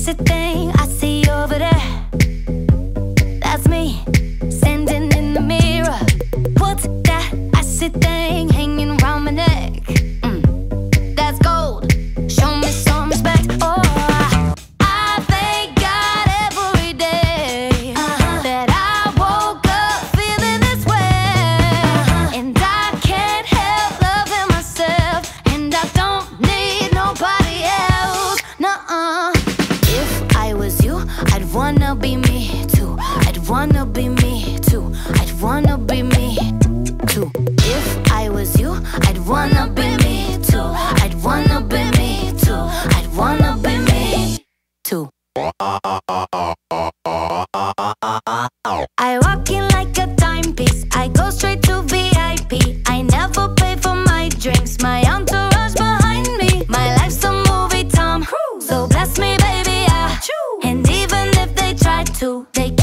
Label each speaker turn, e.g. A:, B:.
A: toxic thing. wanna be me too. I'd wanna be me too. If I was you, I'd wanna be me too. I'd wanna be me too. I'd wanna be me too. I walk in like a timepiece. I go straight to VIP. I never pay for my drinks. My entourage behind me. My life's a movie, Tom. Cruise. So bless me, baby. I. And even if they try to, they.